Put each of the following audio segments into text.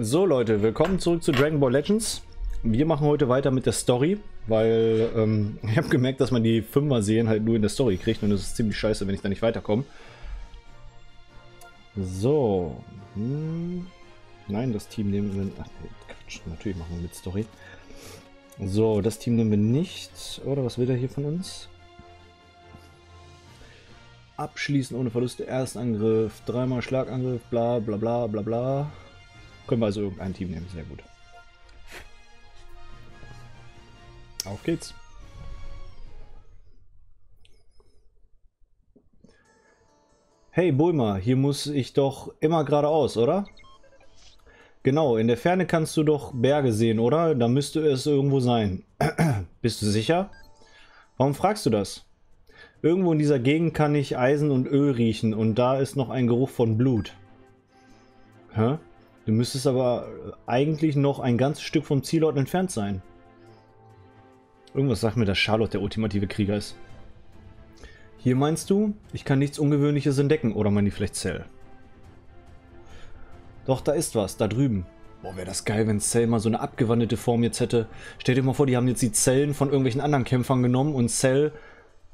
So Leute, willkommen zurück zu Dragon Ball Legends. Wir machen heute weiter mit der Story, weil ähm, ich habe gemerkt, dass man die Fünfer-Serien halt nur in der Story kriegt und das ist ziemlich scheiße, wenn ich da nicht weiterkomme. So. Hm. Nein, das Team nehmen wir... Ach, Quatsch, natürlich machen wir mit Story. So, das Team nehmen wir nicht. Oder was will er hier von uns? Abschließen ohne Verluste, Erstangriff, dreimal Schlagangriff, bla bla bla bla bla. Können wir also irgendein Team nehmen, sehr gut. Auf geht's. Hey Bulma, hier muss ich doch immer geradeaus, oder? Genau, in der Ferne kannst du doch Berge sehen, oder? Da müsste es irgendwo sein. Bist du sicher? Warum fragst du das? Irgendwo in dieser Gegend kann ich Eisen und Öl riechen und da ist noch ein Geruch von Blut. Hä? Du müsstest aber eigentlich noch ein ganzes Stück vom Zielort entfernt sein. Irgendwas sagt mir, dass Charlotte der ultimative Krieger ist. Hier meinst du, ich kann nichts Ungewöhnliches entdecken, oder meine ich vielleicht Cell? Doch, da ist was, da drüben. Boah, wäre das geil, wenn Cell mal so eine abgewandelte Form jetzt hätte. Stell dir mal vor, die haben jetzt die Zellen von irgendwelchen anderen Kämpfern genommen und Cell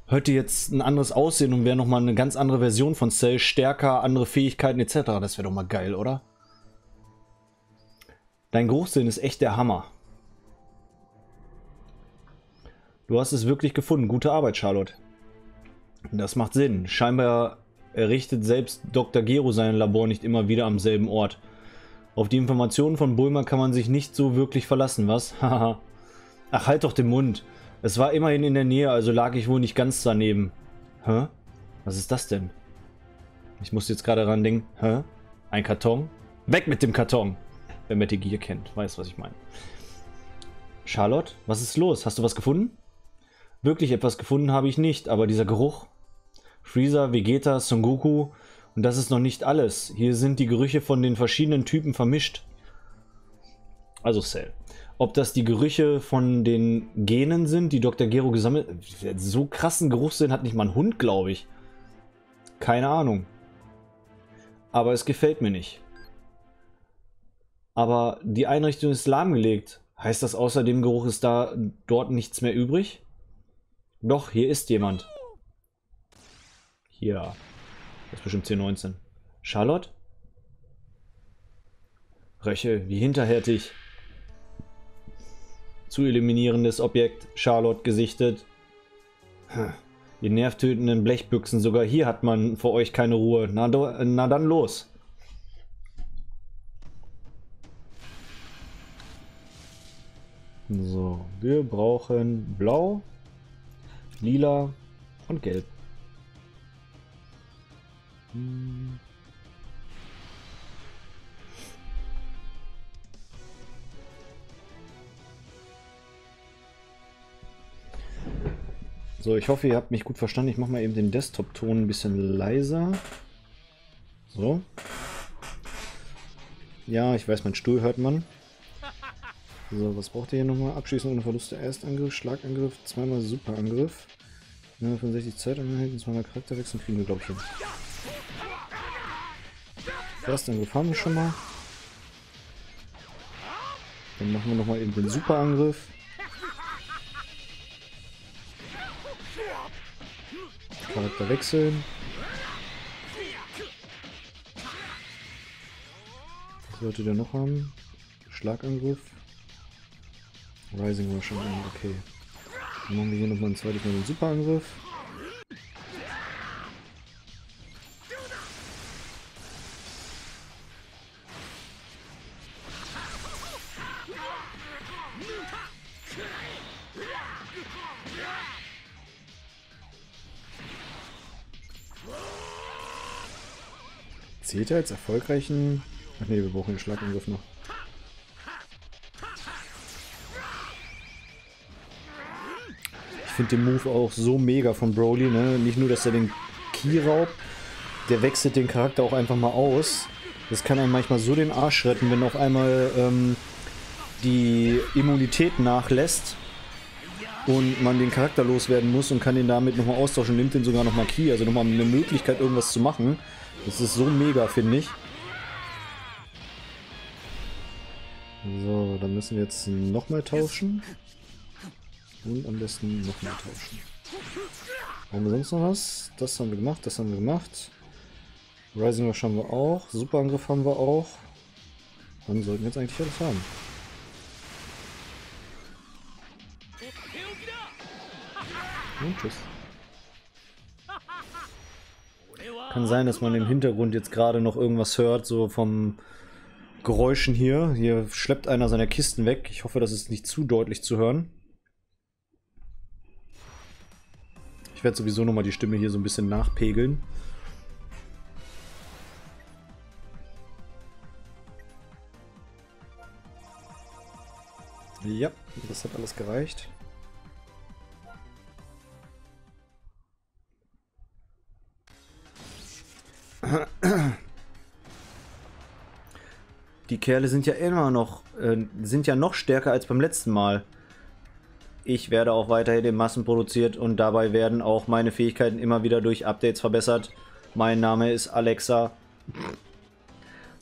hätte jetzt ein anderes Aussehen und wäre nochmal eine ganz andere Version von Cell, stärker, andere Fähigkeiten etc. Das wäre doch mal geil, oder? Dein Geruchssinn ist echt der Hammer. Du hast es wirklich gefunden. Gute Arbeit, Charlotte. Das macht Sinn. Scheinbar errichtet selbst Dr. Gero sein Labor nicht immer wieder am selben Ort. Auf die Informationen von Bulma kann man sich nicht so wirklich verlassen, was? Haha. Ach, halt doch den Mund. Es war immerhin in der Nähe, also lag ich wohl nicht ganz daneben. Hä? Was ist das denn? Ich muss jetzt gerade ran denken. Hä? Ein Karton? Weg mit dem Karton! Wer Metal Gear kennt, weiß, was ich meine. Charlotte, was ist los? Hast du was gefunden? Wirklich etwas gefunden habe ich nicht, aber dieser Geruch. Freezer, Vegeta, Son Goku. Und das ist noch nicht alles. Hier sind die Gerüche von den verschiedenen Typen vermischt. Also Cell. Ob das die Gerüche von den Genen sind, die Dr. Gero gesammelt... So krassen Geruchssinn hat nicht mal ein Hund, glaube ich. Keine Ahnung. Aber es gefällt mir nicht. Aber die Einrichtung ist lahmgelegt. Heißt das außer dem Geruch ist da dort nichts mehr übrig? Doch, hier ist jemand. Hier. Das ist bestimmt 1019. Charlotte? Röche, wie hinterhältig. Zu eliminierendes Objekt. Charlotte gesichtet. Die nervtötenden Blechbüchsen. Sogar hier hat man vor euch keine Ruhe. Na, na dann los. So, wir brauchen blau, lila und gelb. Hm. So, ich hoffe, ihr habt mich gut verstanden. Ich mache mal eben den Desktop-Ton ein bisschen leiser. So. Ja, ich weiß, mein Stuhl hört man. So, was braucht ihr hier nochmal? Abschließung ohne Verluste. Erstangriff, Schlagangriff, zweimal Superangriff. 65 Zeit und zweimal Charakterwechsel kriegen wir, glaube ich, hin. Erstangriff haben wir schon mal. Dann machen wir nochmal eben den Superangriff. Charakter wechseln. Was sollte der noch haben? Schlagangriff. Rising schon an, okay. Dann machen wir hier nochmal ein zweites Mal den Superangriff. Zählt er als erfolgreichen... Ach ne, wir brauchen den Schlagangriff noch. Finde den Move auch so mega von Broly. Ne? Nicht nur, dass er den Key raubt, der wechselt den Charakter auch einfach mal aus. Das kann einem manchmal so den Arsch retten, wenn auf einmal ähm, die Immunität nachlässt und man den Charakter loswerden muss und kann den damit nochmal austauschen, nimmt den sogar nochmal Key, also nochmal eine Möglichkeit irgendwas zu machen. Das ist so mega, finde ich. So, dann müssen wir jetzt nochmal tauschen. Und am besten nochmal tauschen. Haben wir sonst noch was? Das haben wir gemacht, das haben wir gemacht. Rising Rush haben wir auch. Superangriff haben wir auch. Dann sollten wir jetzt eigentlich alles haben. Und tschüss. Kann sein, dass man im Hintergrund jetzt gerade noch irgendwas hört, so vom Geräuschen hier. Hier schleppt einer seiner Kisten weg. Ich hoffe, das ist nicht zu deutlich zu hören. Ich werde sowieso nochmal die Stimme hier so ein bisschen nachpegeln. Ja, das hat alles gereicht. Die Kerle sind ja immer noch, äh, sind ja noch stärker als beim letzten Mal. Ich werde auch weiterhin in Massen produziert und dabei werden auch meine Fähigkeiten immer wieder durch Updates verbessert. Mein Name ist Alexa.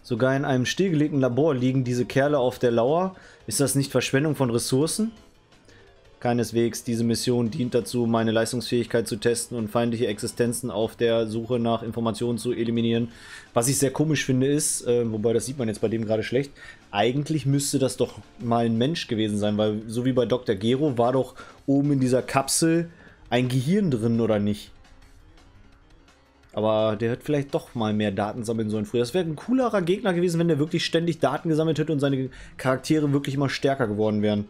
Sogar in einem stillgelegten Labor liegen diese Kerle auf der Lauer. Ist das nicht Verschwendung von Ressourcen? Keineswegs, diese Mission dient dazu, meine Leistungsfähigkeit zu testen und feindliche Existenzen auf der Suche nach Informationen zu eliminieren. Was ich sehr komisch finde ist, äh, wobei das sieht man jetzt bei dem gerade schlecht, eigentlich müsste das doch mal ein Mensch gewesen sein, weil so wie bei Dr. Gero war doch oben in dieser Kapsel ein Gehirn drin, oder nicht? Aber der hätte vielleicht doch mal mehr Daten sammeln sollen früher. Das wäre ein coolerer Gegner gewesen, wenn der wirklich ständig Daten gesammelt hätte und seine Charaktere wirklich immer stärker geworden wären.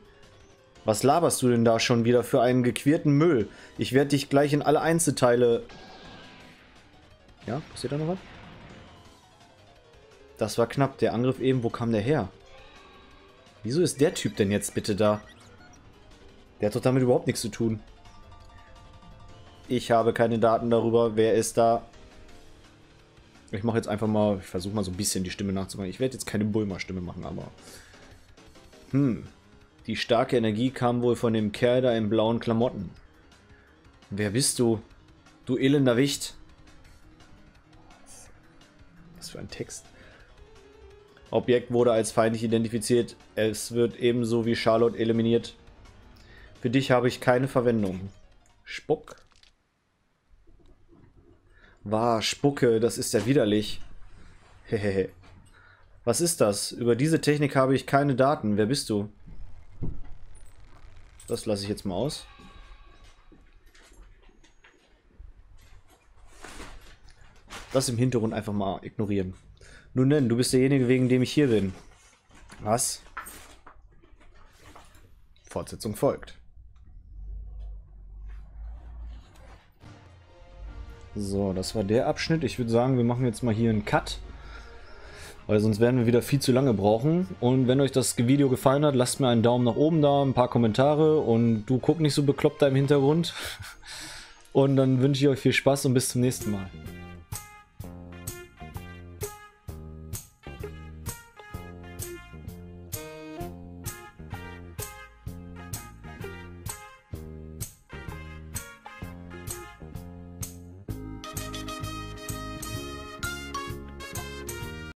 Was laberst du denn da schon wieder für einen gequirten Müll? Ich werde dich gleich in alle Einzelteile... Ja, passiert da noch was? Das war knapp. Der Angriff eben, wo kam der her? Wieso ist der Typ denn jetzt bitte da? Der hat doch damit überhaupt nichts zu tun. Ich habe keine Daten darüber, wer ist da. Ich mache jetzt einfach mal, ich versuche mal so ein bisschen die Stimme nachzumachen. Ich werde jetzt keine Bulma-Stimme machen, aber... Hm, die starke Energie kam wohl von dem Kerl da in blauen Klamotten. Wer bist du? Du elender Wicht. Was für ein Text. Objekt wurde als feindlich identifiziert. Es wird ebenso wie Charlotte eliminiert. Für dich habe ich keine Verwendung. Spuck. War Spucke, das ist ja widerlich. Hehehe. Was ist das? Über diese Technik habe ich keine Daten. Wer bist du? Das lasse ich jetzt mal aus. Das im Hintergrund einfach mal ignorieren. Nun denn, du bist derjenige, wegen dem ich hier bin. Was? Fortsetzung folgt. So, das war der Abschnitt. Ich würde sagen, wir machen jetzt mal hier einen Cut weil sonst werden wir wieder viel zu lange brauchen. Und wenn euch das Video gefallen hat, lasst mir einen Daumen nach oben da, ein paar Kommentare und du guck nicht so bekloppt da im Hintergrund. Und dann wünsche ich euch viel Spaß und bis zum nächsten Mal.